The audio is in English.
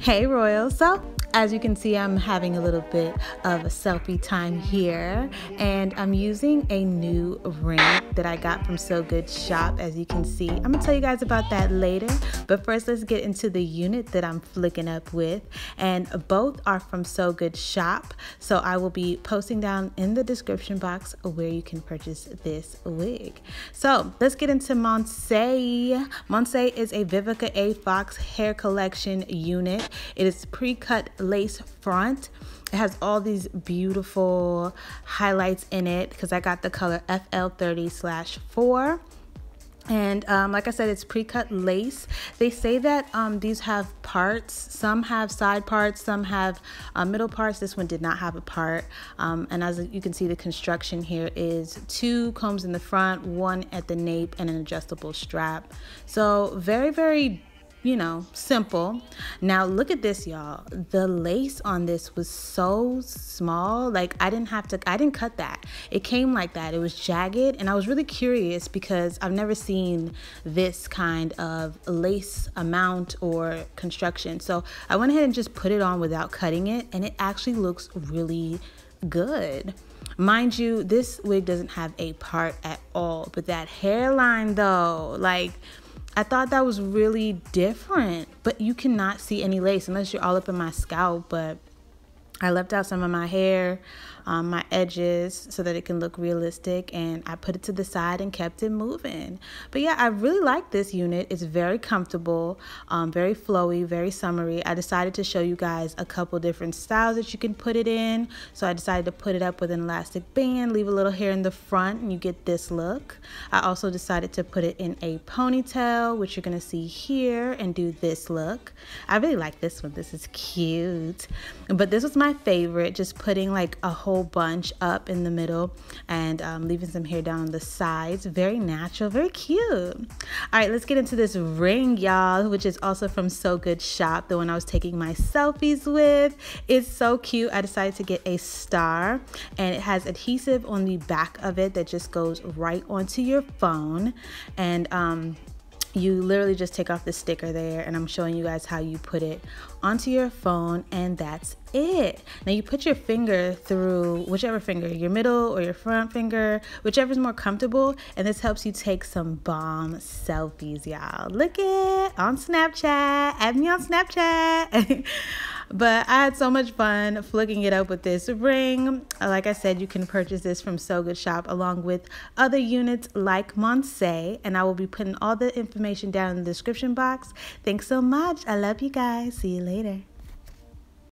Hey Royal. So, as you can see, I'm having a little bit of a selfie time here, and I'm using a new ring that I got from So Good Shop, as you can see. I'm gonna tell you guys about that later, but first, let's get into the unit that I'm flicking up with, and both are from So Good Shop. So, I will be posting down in the description box where you can purchase this wig. So, let's get into Monse. Monse is a Vivica A. Fox hair collection unit. It is pre-cut lace front. It has all these beautiful highlights in it because I got the color FL30 slash 4 and um, like I said, it's pre-cut lace. They say that um, these have parts. Some have side parts, some have uh, middle parts. This one did not have a part. Um, and as you can see, the construction here is two combs in the front, one at the nape, and an adjustable strap. So very, very you know, simple. Now look at this, y'all. The lace on this was so small. Like I didn't have to, I didn't cut that. It came like that. It was jagged. And I was really curious because I've never seen this kind of lace amount or construction. So I went ahead and just put it on without cutting it. And it actually looks really good. Mind you, this wig doesn't have a part at all, but that hairline though, like I thought that was really different, but you cannot see any lace unless you're all up in my scalp, but I left out some of my hair, um, my edges, so that it can look realistic. And I put it to the side and kept it moving. But yeah, I really like this unit. It's very comfortable, um, very flowy, very summery. I decided to show you guys a couple different styles that you can put it in. So I decided to put it up with an elastic band, leave a little hair in the front, and you get this look. I also decided to put it in a ponytail, which you're to see here, and do this look. I really like this one. This is cute. But this was my favorite, just putting like a whole bunch up in the middle and um, leaving some hair down on the sides. Very natural, very cute. All right, let's get into this ring, y'all, which is also from So Good Shop, the one I was taking my selfies with. It's so cute. I decided to get a star and it has adhesive on the back of it that just goes right onto your phone. And um, you literally just take off the sticker there and I'm showing you guys how you put it onto your phone and that's it. Now you put your finger through whichever finger, your middle or your front finger, whichever's more comfortable and this helps you take some bomb selfies, y'all. Look it on Snapchat, add me on Snapchat. But I had so much fun flicking it up with this ring. Like I said, you can purchase this from So Good Shop along with other units like Monse. And I will be putting all the information down in the description box. Thanks so much. I love you guys. See you later.